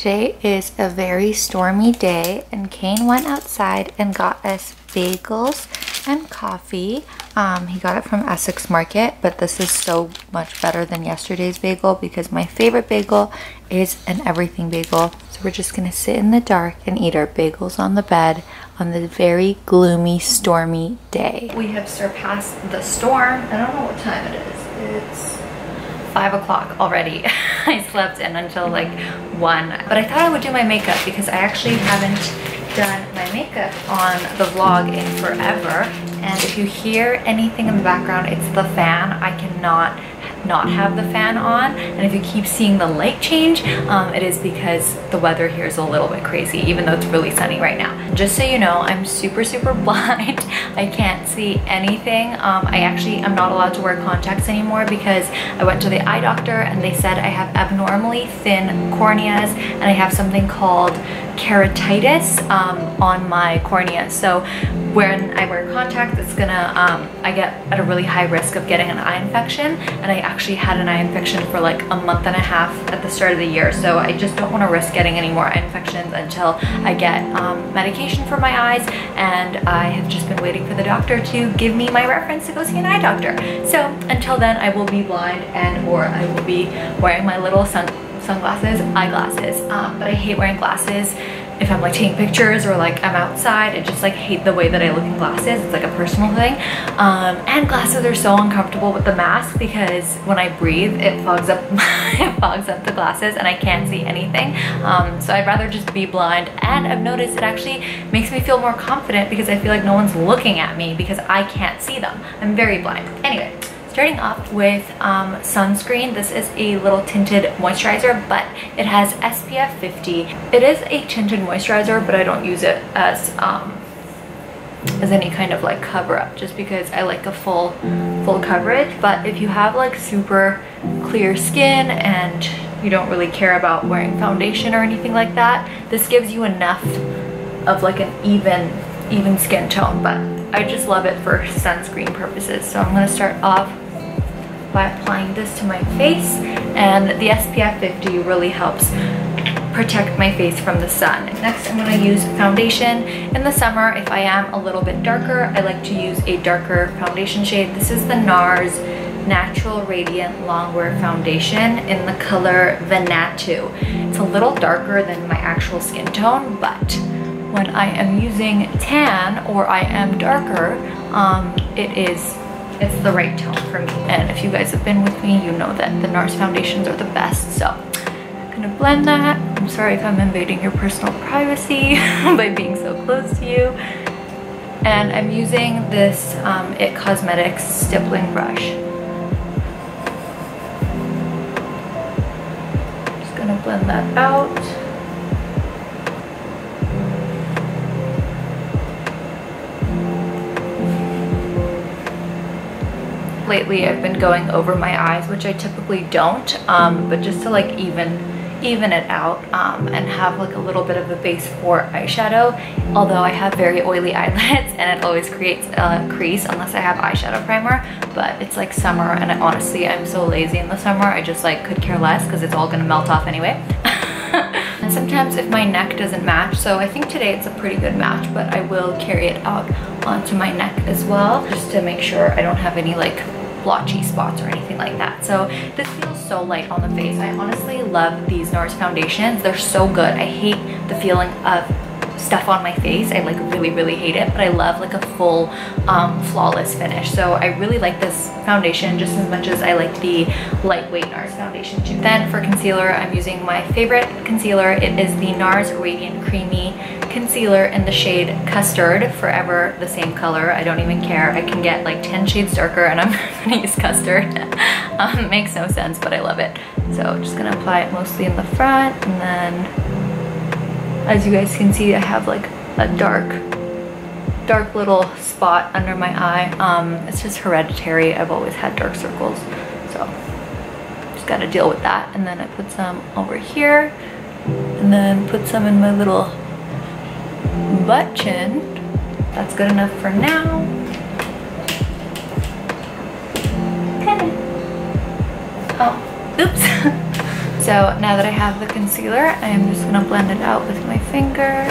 Today is a very stormy day and Kane went outside and got us bagels and coffee. Um, he got it from Essex Market, but this is so much better than yesterday's bagel because my favorite bagel is an everything bagel. So we're just gonna sit in the dark and eat our bagels on the bed on this very gloomy, stormy day. We have surpassed the storm. I don't know what time it is. It's five o'clock already. I slept in until like one, but I thought I would do my makeup because I actually haven't done my makeup on the vlog in forever. And if you hear anything in the background it's the fan. I cannot not have the fan on. And if you keep seeing the light change um, it is because the weather here is a little bit crazy even though it's really sunny right now. Just so you know I'm super super blind. I can't see anything. Um, I actually am not allowed to wear contacts anymore because I went to the eye doctor and they said I have abnormally thin corneas and I have something called keratitis um, on my cornea so when I wear contacts it's gonna um, I get at a really high risk of getting an eye infection and I actually had an eye infection for like a month and a half at the start of the year. So I just don't want to risk getting any more eye infections until I get um, medication for my eyes. And I have just been waiting for the doctor to give me my reference to go see an eye doctor. So until then, I will be blind and or I will be wearing my little sun sunglasses, eyeglasses. Um, but I hate wearing glasses if I'm like taking pictures or like I'm outside, I just like hate the way that I look in glasses. It's like a personal thing. Um, and glasses are so uncomfortable with the mask because when I breathe, it fogs up, it fogs up the glasses and I can't see anything. Um, so I'd rather just be blind. And I've noticed it actually makes me feel more confident because I feel like no one's looking at me because I can't see them. I'm very blind. Anyway, Starting off with um, sunscreen, this is a little tinted moisturizer, but it has SPF 50. It is a tinted moisturizer, but I don't use it as um, as any kind of like cover up just because I like a full full coverage. But if you have like super clear skin and you don't really care about wearing foundation or anything like that this gives you enough of like an even even skin tone. But I just love it for sunscreen purposes. So I'm gonna start off by applying this to my face and the SPF 50 really helps protect my face from the sun. Next, I'm gonna use foundation. In the summer, if I am a little bit darker, I like to use a darker foundation shade. This is the NARS Natural Radiant Longwear Foundation in the color Vanuatu. It's a little darker than my actual skin tone, but when I am using tan or I am darker, um, it is it's the right tone for me. And if you guys have been with me, you know that the NARS foundations are the best. So I'm gonna blend that. I'm sorry if I'm invading your personal privacy by being so close to you. And I'm using this um, IT Cosmetics stippling brush. Just gonna blend that out. Lately I've been going over my eyes, which I typically don't, um, but just to like even even it out um, and have like a little bit of a base for eyeshadow. Although I have very oily eyelids and it always creates a crease unless I have eyeshadow primer but it's like summer and I, honestly I'm so lazy in the summer I just like could care less because it's all gonna melt off anyway. And sometimes if my neck doesn't match so I think today it's a pretty good match but I will carry it out onto my neck as well just to make sure I don't have any like blotchy spots or anything like that. So this feels so light on the face. I honestly love these NARS foundations. They're so good. I hate the feeling of stuff on my face. I like really, really hate it, but I love like a full um, flawless finish. So I really like this foundation just as much as I like the lightweight NARS foundation too. Then for concealer, I'm using my favorite concealer. It is the NARS Radiant Creamy concealer in the shade Custard, forever the same color. I don't even care. I can get like 10 shades darker and I'm gonna use Custard. um, makes no sense, but I love it. So just gonna apply it mostly in the front and then as you guys can see, I have like a dark dark little spot under my eye. Um, it's just hereditary. I've always had dark circles. So just gotta deal with that. And then I put some over here and then put some in my little butt chin. That's good enough for now. Okay. Oh, oops. So now that I have the concealer, I'm just gonna blend it out with my finger.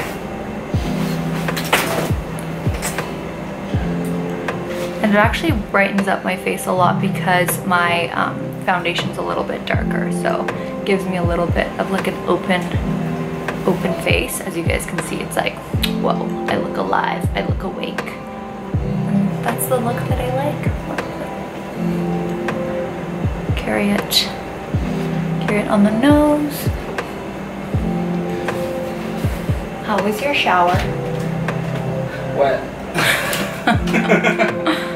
And it actually brightens up my face a lot because my um, foundation's a little bit darker. So gives me a little bit of like an open, open face. As you guys can see, it's like, whoa, I look alive, I look awake. And that's the look that I like. Carry it, carry it on the nose. How was your shower? Wet.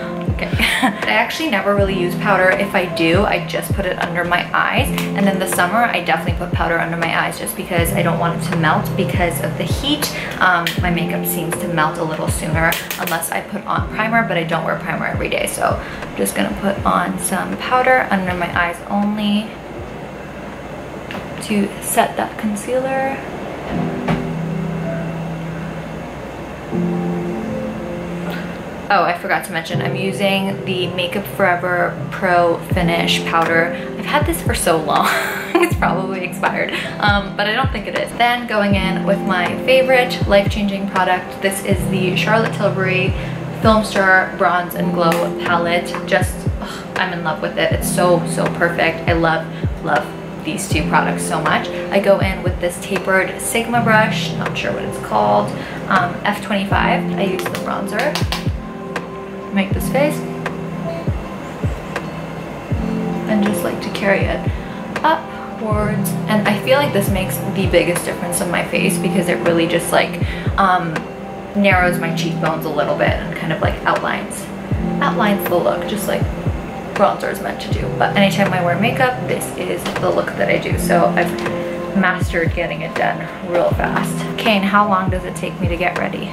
Okay. I actually never really use powder. If I do, I just put it under my eyes. And then the summer, I definitely put powder under my eyes just because I don't want it to melt because of the heat. Um, my makeup seems to melt a little sooner unless I put on primer, but I don't wear primer every day. So I'm just gonna put on some powder under my eyes only to set that concealer. Oh, I forgot to mention, I'm using the Makeup Forever Pro Finish Powder. I've had this for so long, it's probably expired, um, but I don't think it is. Then going in with my favorite life-changing product. This is the Charlotte Tilbury Filmstar Bronze and Glow Palette. Just, ugh, I'm in love with it. It's so, so perfect. I love, love these two products so much. I go in with this tapered Sigma brush, not sure what it's called, um, F25. I use the bronzer make this face and just like to carry it upwards and I feel like this makes the biggest difference in my face because it really just like um, narrows my cheekbones a little bit and kind of like outlines outlines the look just like bronzer is meant to do but anytime I wear makeup this is the look that I do so I've mastered getting it done real fast. Kane, how long does it take me to get ready?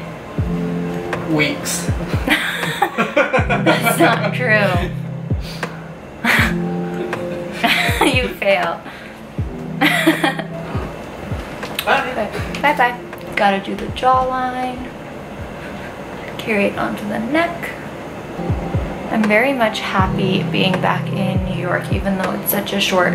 Weeks. That's not true. you fail. bye bye. Gotta do the jawline. Carry it onto the neck. I'm very much happy being back in New York, even though it's such a short,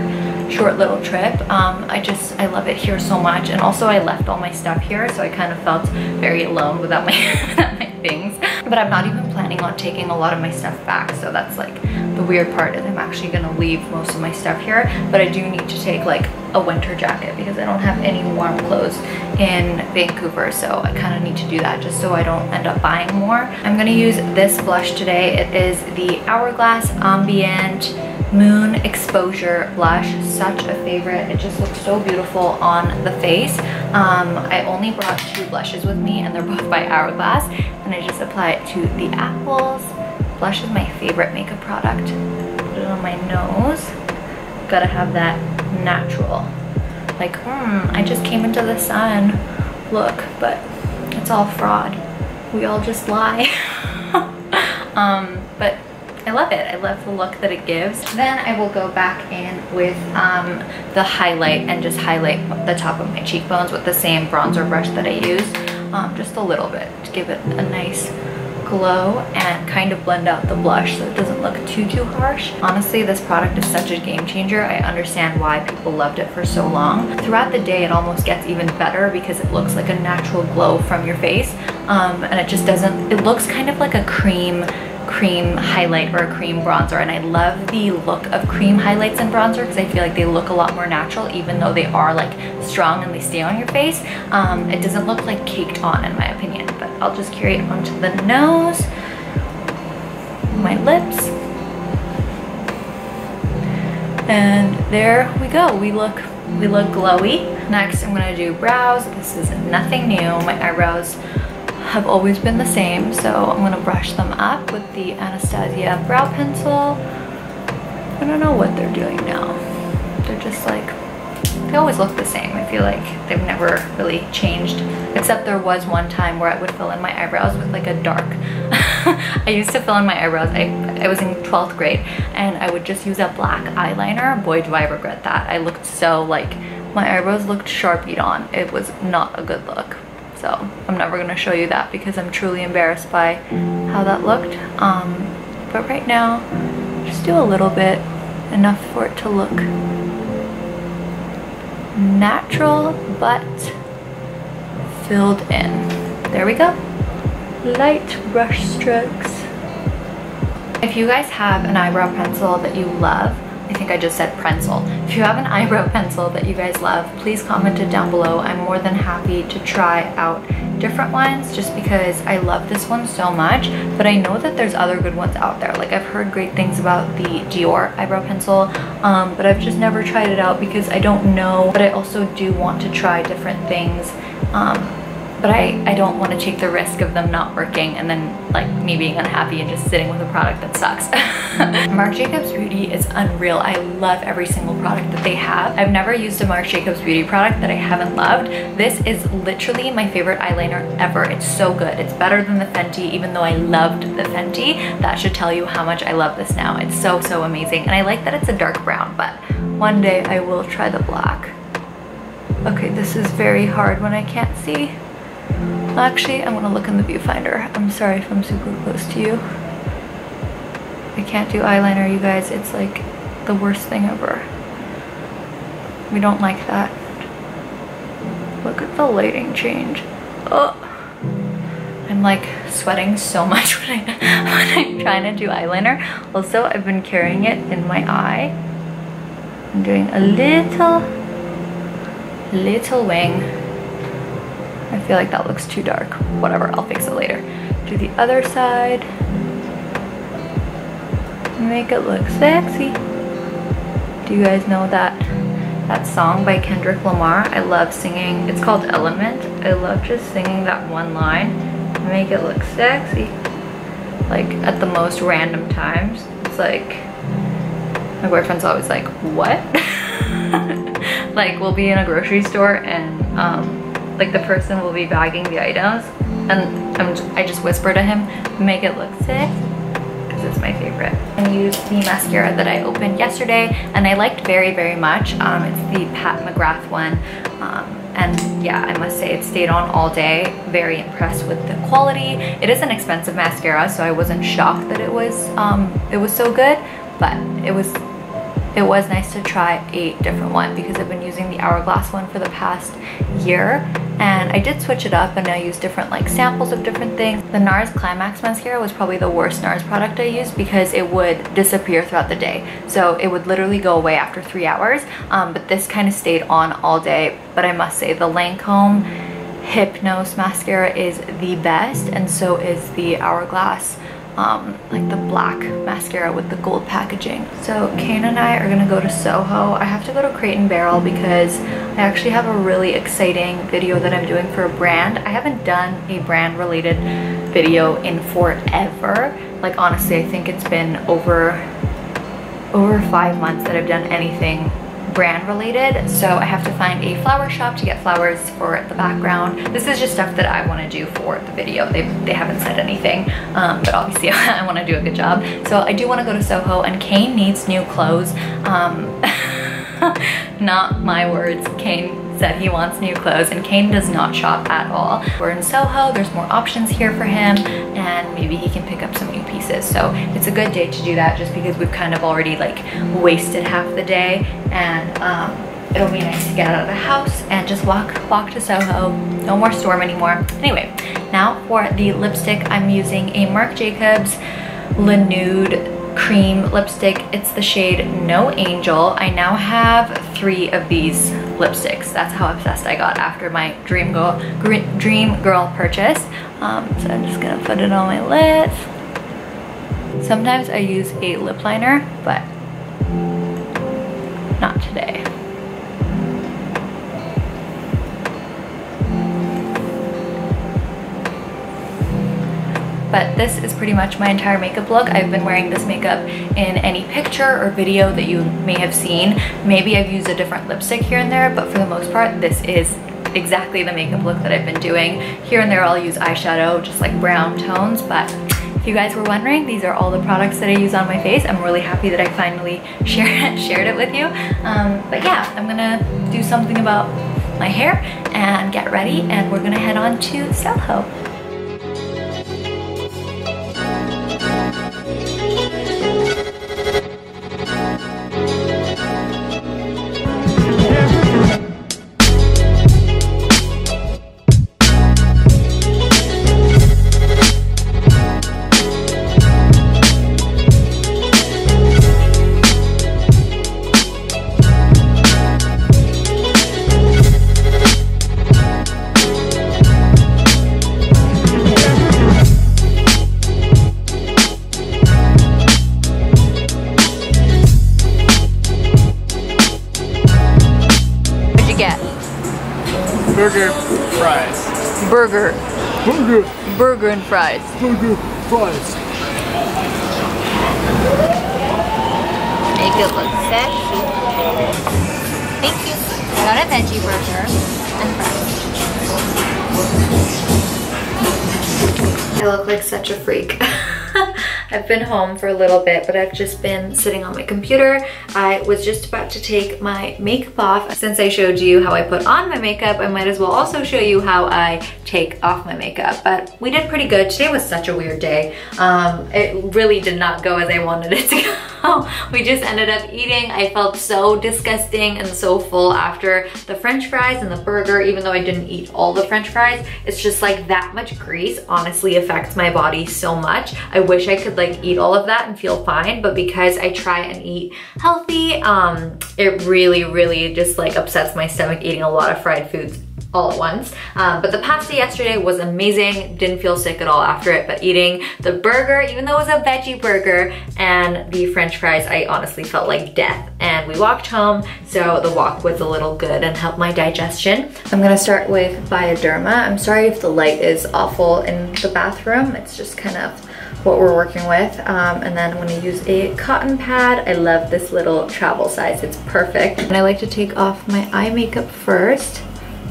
short little trip. Um, I just, I love it here so much. And also I left all my stuff here, so I kind of felt very alone without my, without my things. But I'm not even planning on taking a lot of my stuff back, so that's like the weird part is I'm actually gonna leave most of my stuff here, but I do need to take like a winter jacket because I don't have any warm clothes in Vancouver, so I kind of need to do that just so I don't end up buying more. I'm gonna use this blush today. It is the Hourglass Ambient Moon Exposure Blush. Such a favorite. It just looks so beautiful on the face. Um, I only brought two blushes with me and they're both by Hourglass and I just apply it to the apples. Blush is my favorite makeup product. Put it on my nose. Gotta have that natural. Like, hmm, I just came into the sun. Look, but it's all fraud. We all just lie. um, but I love it. I love the look that it gives. Then I will go back in with um, the highlight and just highlight the top of my cheekbones with the same bronzer brush that I used. Um, just a little bit to give it a nice glow and kind of blend out the blush so it doesn't look too too harsh. Honestly this product is such a game changer. I understand why people loved it for so long. Throughout the day it almost gets even better because it looks like a natural glow from your face um, and it just doesn't, it looks kind of like a cream cream highlight or a cream bronzer and I love the look of cream highlights and bronzer because I feel like they look a lot more natural even though they are like strong and they stay on your face. Um, it doesn't look like caked on in my opinion but I'll just carry it onto the nose, my lips and there we go. We look we look glowy. Next I'm gonna do brows. This is nothing new. My eyebrows have always been the same, so I'm gonna brush them up with the Anastasia brow pencil. I don't know what they're doing now. They're just like, they always look the same. I feel like they've never really changed, except there was one time where I would fill in my eyebrows with like a dark, I used to fill in my eyebrows, I, I was in 12th grade, and I would just use a black eyeliner. Boy, do I regret that. I looked so like, my eyebrows looked sharpied on. It was not a good look. So I'm never gonna show you that because I'm truly embarrassed by how that looked. Um, but right now, just do a little bit, enough for it to look natural but filled in. There we go. Light brush strokes. If you guys have an eyebrow pencil that you love, I think I just said pencil. If you have an eyebrow pencil that you guys love, please comment it down below. I'm more than happy to try out different ones just because I love this one so much, but I know that there's other good ones out there. Like I've heard great things about the Dior eyebrow pencil, um, but I've just never tried it out because I don't know, but I also do want to try different things. Um, but I, I don't want to take the risk of them not working and then like me being unhappy and just sitting with a product that sucks. Marc Jacobs Beauty is unreal. I love every single product that they have. I've never used a Marc Jacobs Beauty product that I haven't loved. This is literally my favorite eyeliner ever. It's so good. It's better than the Fenty even though I loved the Fenty. That should tell you how much I love this now. It's so, so amazing. And I like that it's a dark brown, but one day I will try the black. Okay, this is very hard when I can't see. Actually, I'm gonna look in the viewfinder. I'm sorry if I'm super close to you. I can't do eyeliner, you guys. It's like the worst thing ever. We don't like that. Look at the lighting change. Oh, I'm like sweating so much when, I, when I'm trying to do eyeliner. Also, I've been carrying it in my eye. I'm doing a little, little wing I feel like that looks too dark. Whatever, I'll fix it later. Do the other side. Make it look sexy. Do you guys know that that song by Kendrick Lamar? I love singing. It's called Element. I love just singing that one line. Make it look sexy. Like at the most random times. It's like my boyfriend's always like, what? like we'll be in a grocery store and um, like the person will be bagging the items and I'm just, I just whisper to him, make it look sick because it's my favorite. I use the mascara that I opened yesterday and I liked very, very much. Um, it's the Pat McGrath one. Um, and yeah, I must say it stayed on all day. Very impressed with the quality. It is an expensive mascara, so I wasn't shocked that it was, um, it was so good, but it was it was nice to try a different one because I've been using the Hourglass one for the past year and I did switch it up and I used different like samples of different things. The NARS Climax mascara was probably the worst NARS product I used because it would disappear throughout the day. So it would literally go away after three hours, um, but this kind of stayed on all day. But I must say the Lancome Hypnose mascara is the best and so is the Hourglass um, like the black mascara with the gold packaging. So Kane and I are gonna go to Soho. I have to go to Crate and Barrel because I actually have a really exciting video that I'm doing for a brand. I haven't done a brand related video in forever. Like honestly, I think it's been over over five months that I've done anything brand related. So I have to find a flower shop to get flowers for the background. This is just stuff that I want to do for the video. They, they haven't said anything, um, but obviously I want to do a good job. So I do want to go to Soho and Kane needs new clothes. Um, not my words, Kane said he wants new clothes and Kane does not shop at all. We're in Soho, there's more options here for him and maybe he can pick up some new pieces. So it's a good day to do that just because we've kind of already like wasted half the day and um, it'll be nice to get out of the house and just walk walk to Soho. No more storm anymore. Anyway, now for the lipstick, I'm using a Marc Jacobs Lanude cream lipstick. It's the shade No Angel. I now have three of these lipsticks. That's how obsessed I got after my Dream Girl, Dream Girl purchase. Um, so I'm just gonna put it on my lips. Sometimes I use a lip liner, but not today. But this is pretty much my entire makeup look. I've been wearing this makeup in any picture or video that you may have seen. Maybe I've used a different lipstick here and there, but for the most part, this is exactly the makeup look that I've been doing. Here and there I'll use eyeshadow, just like brown tones, but if you guys were wondering, these are all the products that I use on my face. I'm really happy that I finally shared, shared it with you. Um, but yeah, I'm gonna do something about my hair and get ready and we're gonna head on to Soho. Burger. Fries. Burger, Burger Burger and fries. burger, fries. Make it look sexy. Thank you. I got a veggie burger and fries. I look like such a freak. I've been home for a little bit, but I've just been sitting on my computer. I was just about to take my makeup off. Since I showed you how I put on my makeup, I might as well also show you how I take off my makeup. But we did pretty good. Today was such a weird day. Um, it really did not go as I wanted it to go. we just ended up eating. I felt so disgusting and so full after the french fries and the burger, even though I didn't eat all the french fries. It's just like that much grease honestly affects my body so much. I wish I could like eat all of that and feel fine, but because I try and eat healthy, um, it really, really just like upsets my stomach eating a lot of fried foods all at once. Um, but the pasta yesterday was amazing. Didn't feel sick at all after it, but eating the burger, even though it was a veggie burger, and the french fries, I honestly felt like death. And we walked home, so the walk was a little good and helped my digestion. I'm gonna start with Bioderma. I'm sorry if the light is awful in the bathroom. It's just kind of what we're working with. Um, and then I'm gonna use a cotton pad. I love this little travel size, it's perfect. And I like to take off my eye makeup first.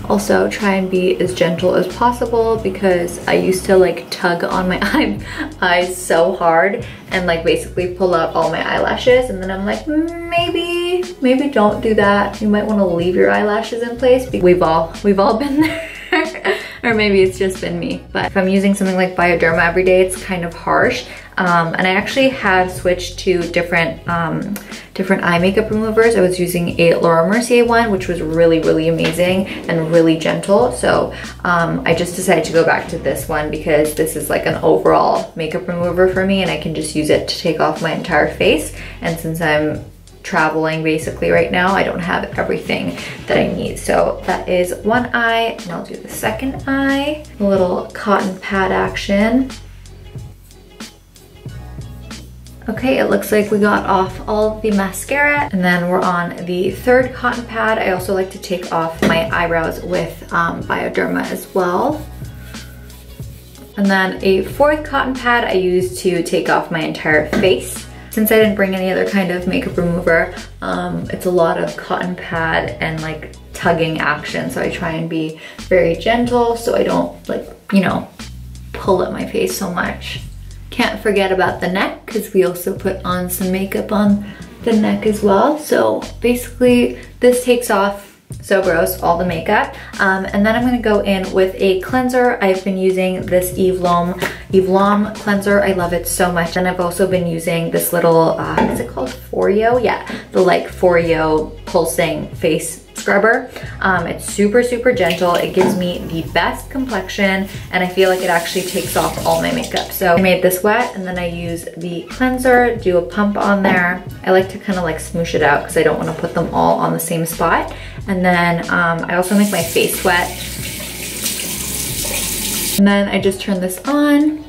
Also try and be as gentle as possible because I used to like tug on my eye, eyes so hard and like basically pull out all my eyelashes and then I'm like mm, maybe maybe don't do that. You might want to leave your eyelashes in place. We've all we've all been there or maybe it's just been me but if I'm using something like Bioderma every day it's kind of harsh um, and I actually have switched to different um, different eye makeup removers. I was using a Laura Mercier one, which was really, really amazing and really gentle. So um, I just decided to go back to this one because this is like an overall makeup remover for me and I can just use it to take off my entire face. And since I'm traveling basically right now. I don't have everything that I need. So that is one eye and I'll do the second eye. A little cotton pad action. Okay, it looks like we got off all the mascara and then we're on the third cotton pad. I also like to take off my eyebrows with um, Bioderma as well. And then a fourth cotton pad I use to take off my entire face. Since I didn't bring any other kind of makeup remover, um, it's a lot of cotton pad and like tugging action. So I try and be very gentle so I don't like, you know, pull at my face so much. Can't forget about the neck because we also put on some makeup on the neck as well. So basically this takes off so gross, all the makeup. Um, and then I'm gonna go in with a cleanser. I've been using this Eve Lom, Eve Lom cleanser. I love it so much. And I've also been using this little, uh, is it called Foreo? Yeah, the like Foreo pulsing face scrubber. Um, it's super, super gentle. It gives me the best complexion and I feel like it actually takes off all my makeup. So I made this wet and then I use the cleanser, do a pump on there. I like to kind of like smoosh it out because I don't want to put them all on the same spot. And then um, I also make my face wet. And then I just turn this on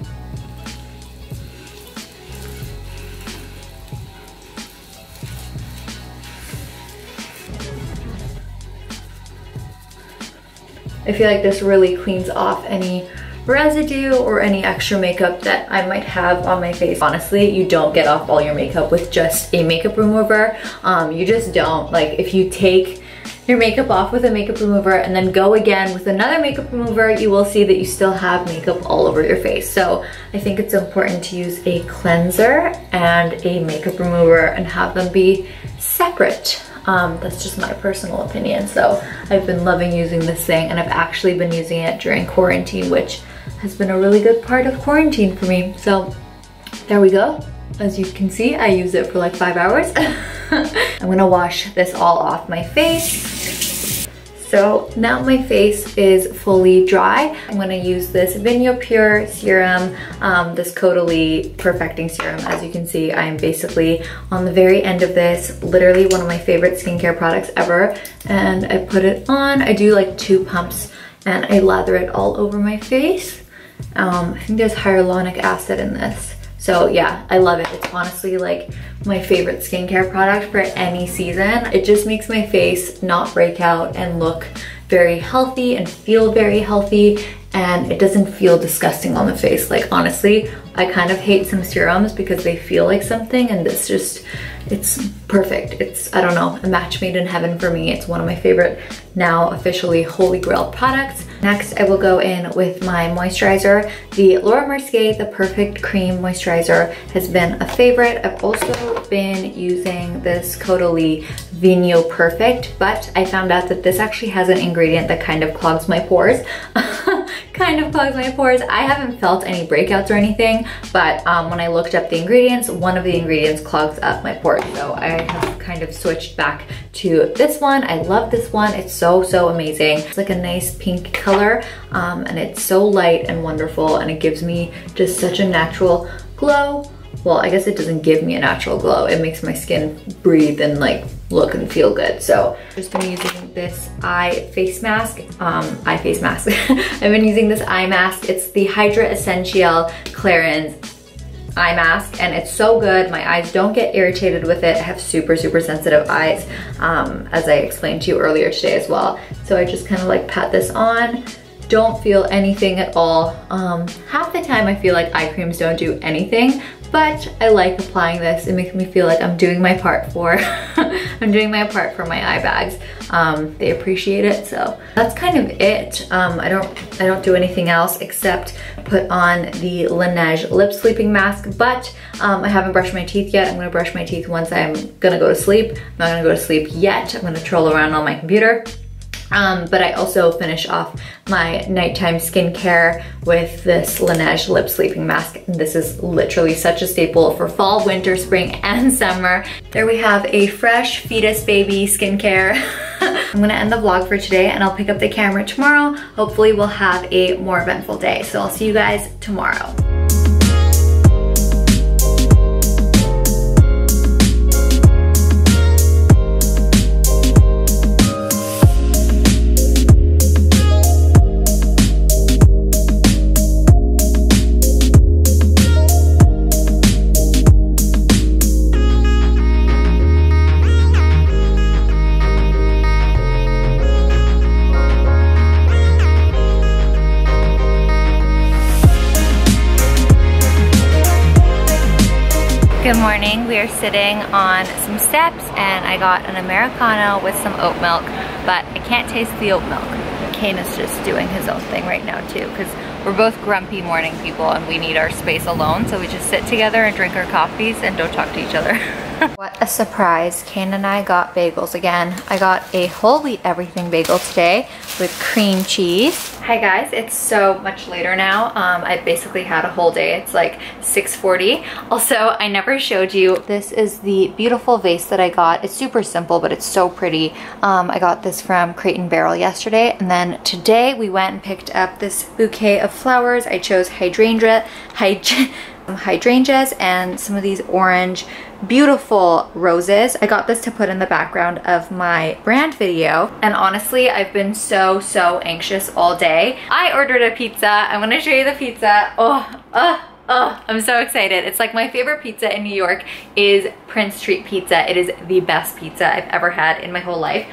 I feel like this really cleans off any residue or any extra makeup that I might have on my face. Honestly, you don't get off all your makeup with just a makeup remover. Um, you just don't. Like if you take your makeup off with a makeup remover and then go again with another makeup remover, you will see that you still have makeup all over your face. So I think it's important to use a cleanser and a makeup remover and have them be separate. Um, that's just my personal opinion. So I've been loving using this thing and I've actually been using it during quarantine, which has been a really good part of quarantine for me. So there we go. As you can see, I use it for like five hours. I'm gonna wash this all off my face. So now my face is fully dry. I'm gonna use this Vinopure serum, um, this Caudalie Perfecting Serum. As you can see, I'm basically on the very end of this, literally one of my favorite skincare products ever. And I put it on, I do like two pumps and I lather it all over my face. Um, I think there's hyaluronic acid in this. So yeah, I love it. It's honestly like my favorite skincare product for any season. It just makes my face not break out and look very healthy and feel very healthy and it doesn't feel disgusting on the face. Like honestly, I kind of hate some serums because they feel like something and this just, it's perfect. It's, I don't know, a match made in heaven for me. It's one of my favorite now officially holy grail products. Next, I will go in with my moisturizer. The Laura Mercier The Perfect Cream Moisturizer has been a favorite. I've also been using this Caudalie Vino Perfect, but I found out that this actually has an ingredient that kind of clogs my pores. kind of clogs my pores. I haven't felt any breakouts or anything, but um, when I looked up the ingredients, one of the ingredients clogs up my pores. So I have kind of switched back to this one. I love this one. It's so, so amazing. It's like a nice pink color um, and it's so light and wonderful and it gives me just such a natural glow well, I guess it doesn't give me a natural glow. It makes my skin breathe and like look and feel good. So just been using this eye face mask, um, eye face mask. I've been using this eye mask. It's the Hydra Essentiel Clarins eye mask and it's so good. My eyes don't get irritated with it. I have super, super sensitive eyes, um, as I explained to you earlier today as well. So I just kind of like pat this on don't feel anything at all. Um, half the time I feel like eye creams don't do anything, but I like applying this. It makes me feel like I'm doing my part for, I'm doing my part for my eye bags. Um, they appreciate it, so that's kind of it. Um, I don't, I don't do anything else except put on the Laneige lip sleeping mask, but um, I haven't brushed my teeth yet. I'm gonna brush my teeth once I'm gonna go to sleep. I'm not gonna go to sleep yet. I'm gonna troll around on my computer. Um, but I also finish off my nighttime skincare with this Laneige lip sleeping mask. This is literally such a staple for fall, winter, spring, and summer. There we have a fresh fetus baby skincare. I'm gonna end the vlog for today and I'll pick up the camera tomorrow. Hopefully we'll have a more eventful day. So I'll see you guys tomorrow. Good morning. We are sitting on some steps and I got an Americano with some oat milk, but I can't taste the oat milk. Kane is just doing his own thing right now too because we're both grumpy morning people and we need our space alone so we just sit together and drink our coffees and don't talk to each other. what a surprise. Kane and I got bagels again. I got a whole wheat everything bagel today with cream cheese. Hi guys, it's so much later now. Um, I basically had a whole day. It's like 6.40. Also, I never showed you, this is the beautiful vase that I got. It's super simple, but it's so pretty. Um, I got this from Crate and Barrel yesterday. And then today we went and picked up this bouquet of flowers. I chose hydrangea, hydrangea hydrangeas and some of these orange beautiful roses. I got this to put in the background of my brand video and honestly I've been so so anxious all day. I ordered a pizza. I'm gonna show you the pizza. Oh, oh. Oh, I'm so excited. It's like my favorite pizza in New York is Prince Street Pizza. It is the best pizza I've ever had in my whole life.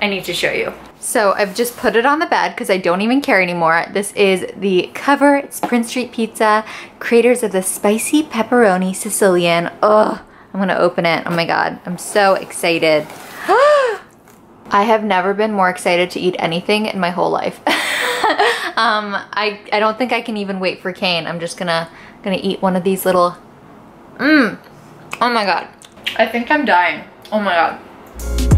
I need to show you. So I've just put it on the bed because I don't even care anymore. This is the cover. It's Prince Street Pizza, creators of the spicy pepperoni Sicilian. Ugh, I'm gonna open it. Oh my God, I'm so excited. I have never been more excited to eat anything in my whole life. um, I, I don't think I can even wait for Kane. I'm just gonna, gonna eat one of these little, mmm. Oh my God. I think I'm dying. Oh my God.